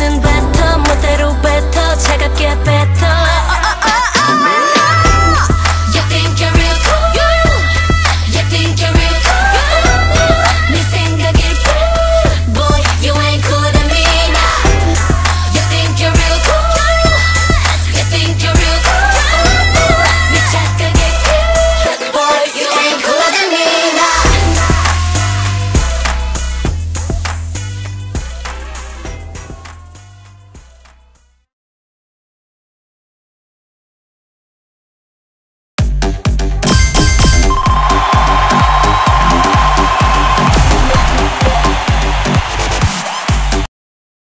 는 뱉어 멋대로 뱉어 차갑게 뱉어